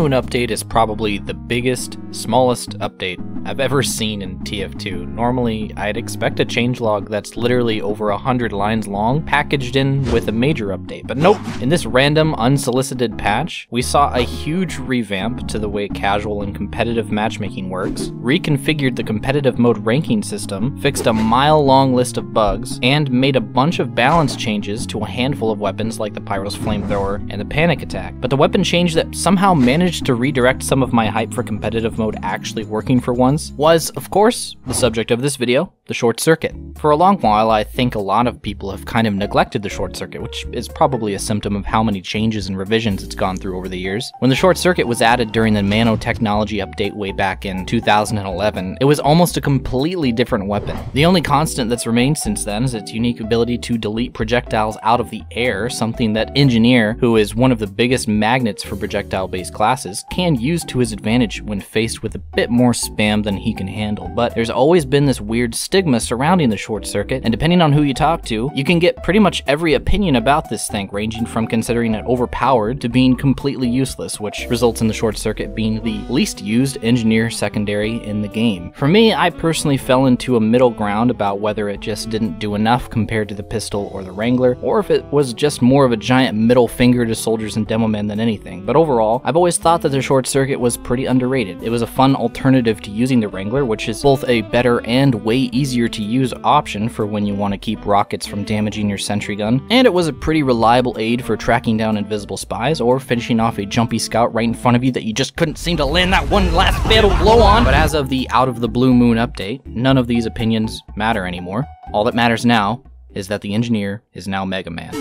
Moon update is probably the biggest, smallest update I've ever seen in TF2. Normally, I'd expect a changelog that's literally over a hundred lines long, packaged in with a major update, but nope. In this random, unsolicited patch, we saw a huge revamp to the way casual and competitive matchmaking works, reconfigured the competitive mode ranking system, fixed a mile-long list of bugs, and made a bunch of balance changes to a handful of weapons like the Pyro's Flamethrower and the Panic Attack. But the weapon change that somehow managed to redirect some of my hype for competitive mode actually working for once was, of course, the subject of this video, the short circuit. For a long while, I think a lot of people have kind of neglected the short circuit, which is probably a symptom of how many changes and revisions it's gone through over the years. When the short circuit was added during the nanotechnology update way back in 2011, it was almost a completely different weapon. The only constant that's remained since then is its unique ability to delete projectiles out of the air, something that Engineer, who is one of the biggest magnets for projectile-based classes, can use to his advantage when faced with a bit more spam than he can handle. But there's always been this weird stigma surrounding the short circuit, and depending on who you talk to, you can get pretty much every opinion about this thing, ranging from considering it overpowered to being completely useless, which results in the short circuit being the least used engineer secondary in the game. For me, I personally fell into a middle ground about whether it just didn't do enough compared to the pistol or the Wrangler, or if it was just more of a giant middle finger to soldiers and demo men than anything. But overall, I've always thought that the short circuit was pretty underrated. It was a fun alternative to using the Wrangler, which is both a better and way easier to use option for when you want to keep rockets from damaging your sentry gun, and it was a pretty reliable aid for tracking down invisible spies or finishing off a jumpy scout right in front of you that you just couldn't seem to land that one last fatal blow on. But as of the Out of the Blue Moon update, none of these opinions matter anymore. All that matters now is that the engineer is now Mega Man.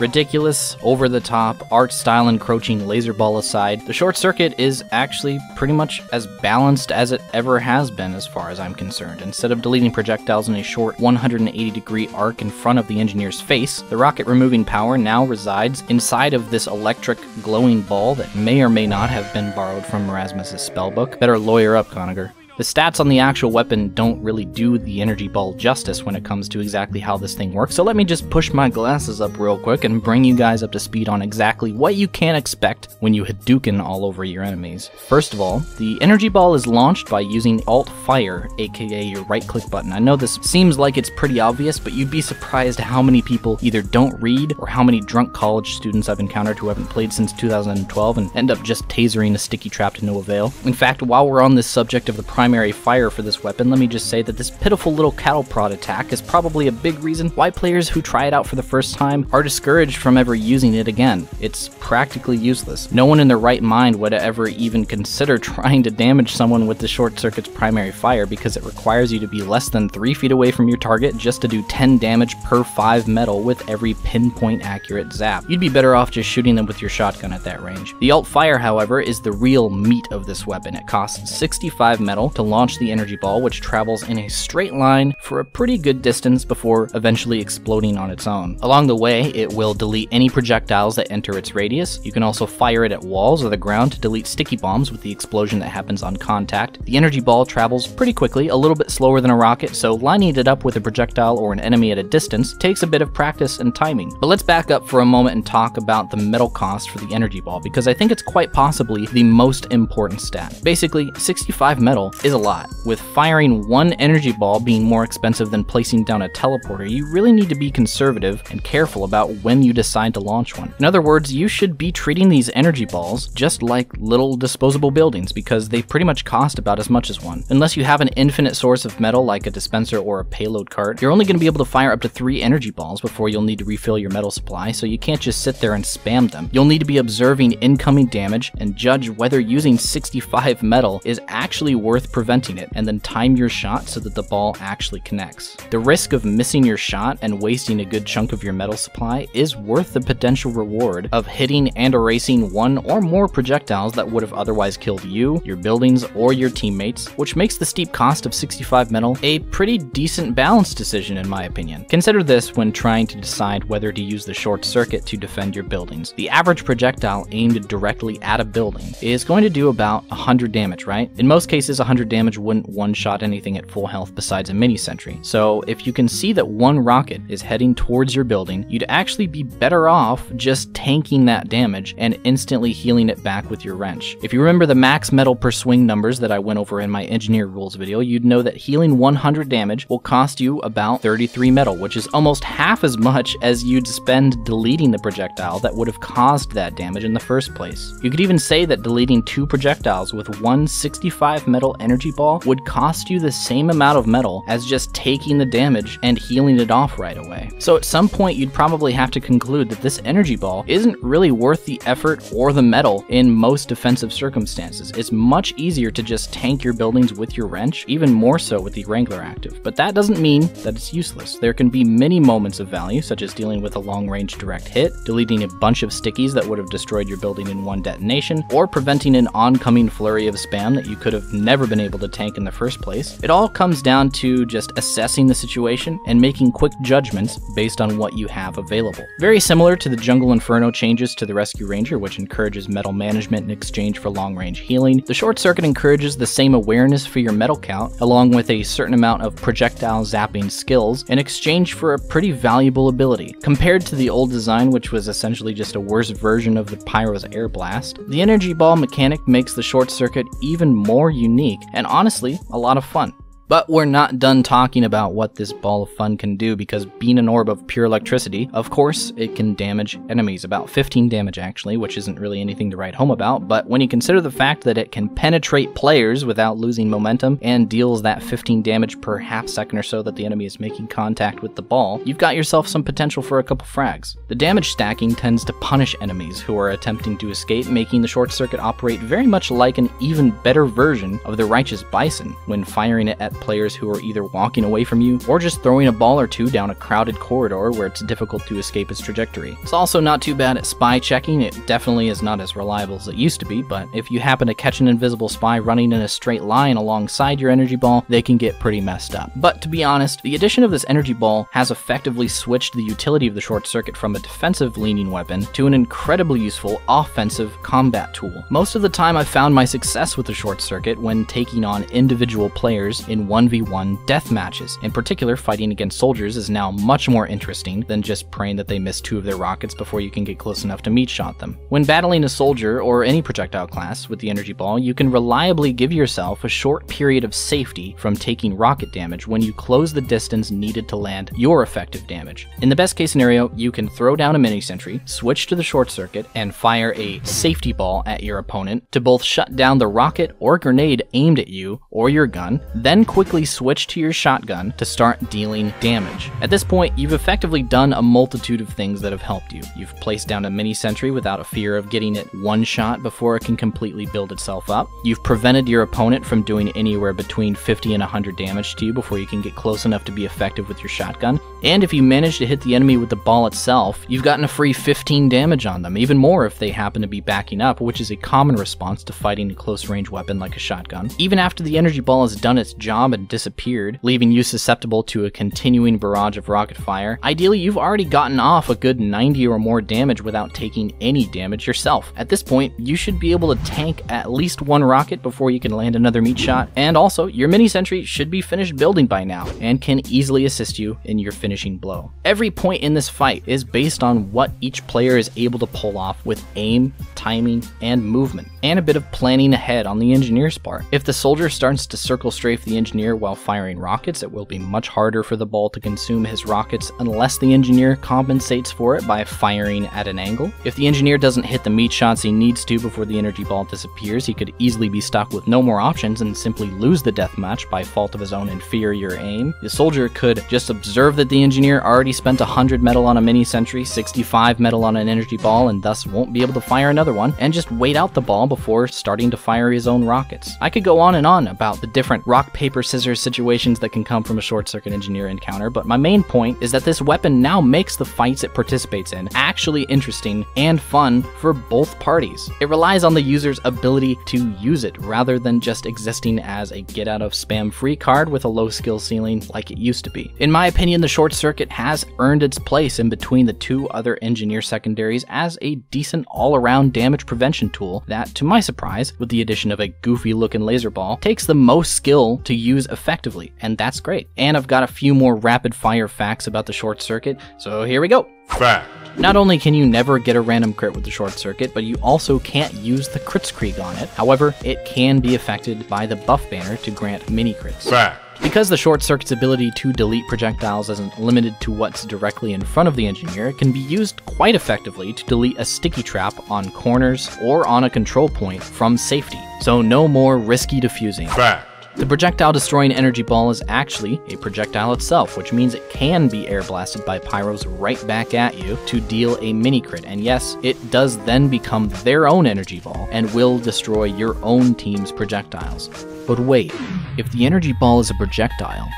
Ridiculous, over the top, art style encroaching laser ball aside, the short circuit is actually pretty much as balanced as it ever has been as far as I'm concerned. Instead of deleting projectiles in a short 180 degree arc in front of the engineer's face, the rocket removing power now resides inside of this electric glowing ball that may or may not have been borrowed from Merasmus's spellbook. Better lawyer up, Conagher. The stats on the actual weapon don't really do the energy ball justice when it comes to exactly how this thing works, so let me just push my glasses up real quick and bring you guys up to speed on exactly what you can expect when you Hadouken all over your enemies. First of all, the energy ball is launched by using Alt Fire, aka your right click button. I know this seems like it's pretty obvious, but you'd be surprised how many people either don't read or how many drunk college students I've encountered who haven't played since 2012 and end up just tasering a sticky trap to no avail. In fact, while we're on this subject of the primary primary fire for this weapon, let me just say that this pitiful little cattle prod attack is probably a big reason why players who try it out for the first time are discouraged from ever using it again. It's practically useless. No one in their right mind would ever even consider trying to damage someone with the short circuit's primary fire because it requires you to be less than 3 feet away from your target just to do 10 damage per 5 metal with every pinpoint accurate zap. You'd be better off just shooting them with your shotgun at that range. The alt fire, however, is the real meat of this weapon. It costs 65 metal to launch the energy ball, which travels in a straight line for a pretty good distance before eventually exploding on its own. Along the way, it will delete any projectiles that enter its radius. You can also fire it at walls or the ground to delete sticky bombs with the explosion that happens on contact. The energy ball travels pretty quickly, a little bit slower than a rocket, so lining it up with a projectile or an enemy at a distance takes a bit of practice and timing. But let's back up for a moment and talk about the metal cost for the energy ball, because I think it's quite possibly the most important stat. Basically, 65 metal is a lot. With firing one energy ball being more expensive than placing down a teleporter, you really need to be conservative and careful about when you decide to launch one. In other words, you should be treating these energy balls just like little disposable buildings because they pretty much cost about as much as one. Unless you have an infinite source of metal like a dispenser or a payload cart, you're only going to be able to fire up to three energy balls before you'll need to refill your metal supply, so you can't just sit there and spam them. You'll need to be observing incoming damage and judge whether using 65 metal is actually worth preventing it, and then time your shot so that the ball actually connects. The risk of missing your shot and wasting a good chunk of your metal supply is worth the potential reward of hitting and erasing one or more projectiles that would have otherwise killed you, your buildings, or your teammates, which makes the steep cost of 65 metal a pretty decent balance decision in my opinion. Consider this when trying to decide whether to use the short circuit to defend your buildings. The average projectile aimed directly at a building is going to do about 100 damage, right? In most cases, 100 damage wouldn't one-shot anything at full health besides a mini sentry. So if you can see that one rocket is heading towards your building, you'd actually be better off just tanking that damage and instantly healing it back with your wrench. If you remember the max metal per swing numbers that I went over in my engineer rules video, you'd know that healing 100 damage will cost you about 33 metal, which is almost half as much as you'd spend deleting the projectile that would have caused that damage in the first place. You could even say that deleting two projectiles with one 65 metal energy ball would cost you the same amount of metal as just taking the damage and healing it off right away. So at some point you'd probably have to conclude that this energy ball isn't really worth the effort or the metal in most defensive circumstances. It's much easier to just tank your buildings with your wrench, even more so with the Wrangler active. But that doesn't mean that it's useless. There can be many moments of value, such as dealing with a long range direct hit, deleting a bunch of stickies that would have destroyed your building in one detonation, or preventing an oncoming flurry of spam that you could have never been able to tank in the first place. It all comes down to just assessing the situation and making quick judgments based on what you have available. Very similar to the Jungle Inferno changes to the Rescue Ranger, which encourages metal management in exchange for long range healing, the Short Circuit encourages the same awareness for your metal count, along with a certain amount of projectile zapping skills, in exchange for a pretty valuable ability. Compared to the old design, which was essentially just a worse version of the Pyro's Air Blast, the Energy Ball mechanic makes the Short Circuit even more unique and honestly a lot of fun. But we're not done talking about what this ball of fun can do because being an orb of pure electricity, of course, it can damage enemies. About 15 damage actually, which isn't really anything to write home about, but when you consider the fact that it can penetrate players without losing momentum and deals that 15 damage per half second or so that the enemy is making contact with the ball, you've got yourself some potential for a couple frags. The damage stacking tends to punish enemies who are attempting to escape, making the short circuit operate very much like an even better version of the Righteous Bison when firing it at players who are either walking away from you or just throwing a ball or two down a crowded corridor where it's difficult to escape its trajectory. It's also not too bad at spy checking, it definitely is not as reliable as it used to be, but if you happen to catch an invisible spy running in a straight line alongside your energy ball, they can get pretty messed up. But to be honest, the addition of this energy ball has effectively switched the utility of the short circuit from a defensive leaning weapon to an incredibly useful offensive combat tool. Most of the time I've found my success with the short circuit when taking on individual players in 1v1 death matches. In particular, fighting against soldiers is now much more interesting than just praying that they miss two of their rockets before you can get close enough to meat shot them. When battling a soldier or any projectile class with the energy ball, you can reliably give yourself a short period of safety from taking rocket damage when you close the distance needed to land your effective damage. In the best case scenario, you can throw down a mini sentry, switch to the short circuit, and fire a safety ball at your opponent to both shut down the rocket or grenade aimed at you or your gun, then quickly switch to your shotgun to start dealing damage. At this point, you've effectively done a multitude of things that have helped you. You've placed down a mini sentry without a fear of getting it one shot before it can completely build itself up. You've prevented your opponent from doing anywhere between 50 and 100 damage to you before you can get close enough to be effective with your shotgun. And if you manage to hit the enemy with the ball itself, you've gotten a free 15 damage on them, even more if they happen to be backing up, which is a common response to fighting a close range weapon like a shotgun. Even after the energy ball has done its job and disappeared, leaving you susceptible to a continuing barrage of rocket fire, ideally you've already gotten off a good 90 or more damage without taking any damage yourself. At this point, you should be able to tank at least one rocket before you can land another meat shot, and also your mini sentry should be finished building by now and can easily assist you in your finishing blow. Every point in this fight is based on what each player is able to pull off with aim, timing, and movement, and a bit of planning ahead on the engineer's part. If the soldier starts to circle strafe the engineer engineer while firing rockets, it will be much harder for the ball to consume his rockets unless the engineer compensates for it by firing at an angle. If the engineer doesn't hit the meat shots he needs to before the energy ball disappears, he could easily be stuck with no more options and simply lose the deathmatch by fault of his own inferior aim. The soldier could just observe that the engineer already spent 100 metal on a mini sentry, 65 metal on an energy ball, and thus won't be able to fire another one, and just wait out the ball before starting to fire his own rockets. I could go on and on about the different rock, paper, scissors situations that can come from a short circuit engineer encounter, but my main point is that this weapon now makes the fights it participates in actually interesting and fun for both parties. It relies on the user's ability to use it rather than just existing as a get out of spam free card with a low skill ceiling like it used to be. In my opinion, the short circuit has earned its place in between the two other engineer secondaries as a decent all around damage prevention tool that, to my surprise, with the addition of a goofy looking laser ball, takes the most skill to use effectively, and that's great. And I've got a few more rapid fire facts about the short circuit, so here we go. Fact. Not only can you never get a random crit with the short circuit, but you also can't use the Kritzkrieg on it. However, it can be affected by the buff banner to grant mini crits. Fact. Because the short circuit's ability to delete projectiles isn't limited to what's directly in front of the engineer, it can be used quite effectively to delete a sticky trap on corners or on a control point from safety. So no more risky defusing. Fact. The projectile destroying energy ball is actually a projectile itself, which means it can be air blasted by pyros right back at you to deal a mini crit. And yes, it does then become their own energy ball and will destroy your own team's projectiles. But wait, if the energy ball is a projectile,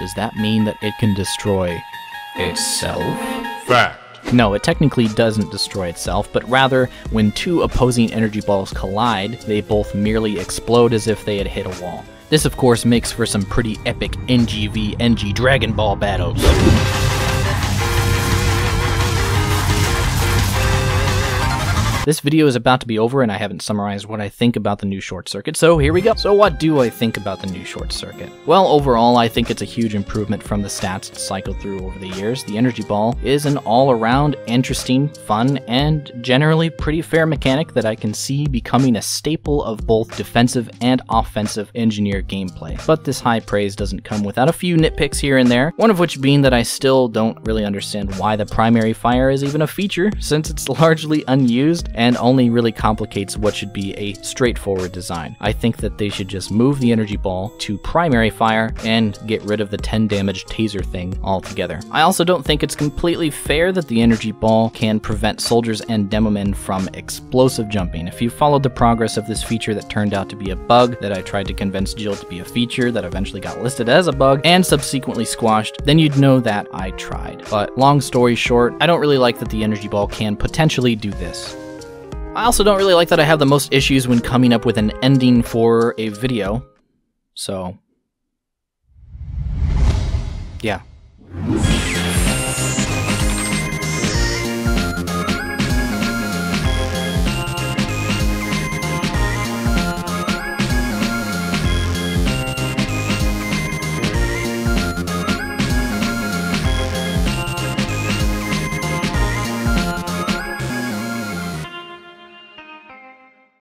does that mean that it can destroy itself? Fact. No, it technically doesn't destroy itself, but rather, when two opposing energy balls collide, they both merely explode as if they had hit a wall. This, of course, makes for some pretty epic Engie V Engie Dragon Ball battles. This video is about to be over and I haven't summarized what I think about the new short circuit, so here we go. So what do I think about the new short circuit? Well, overall, I think it's a huge improvement from the stats it's cycled through over the years. The energy ball is an all-around interesting, fun, and generally pretty fair mechanic that I can see becoming a staple of both defensive and offensive engineer gameplay. But this high praise doesn't come without a few nitpicks here and there, one of which being that I still don't really understand why the primary fire is even a feature, since it's largely unused and only really complicates what should be a straightforward design. I think that they should just move the energy ball to primary fire and get rid of the 10 damage taser thing altogether. I also don't think it's completely fair that the energy ball can prevent soldiers and demomen from explosive jumping. If you followed the progress of this feature that turned out to be a bug that I tried to convince Jill to be a feature that eventually got listed as a bug and subsequently squashed, then you'd know that I tried. But long story short, I don't really like that the energy ball can potentially do this. I also don't really like that I have the most issues when coming up with an ending for a video. So, yeah.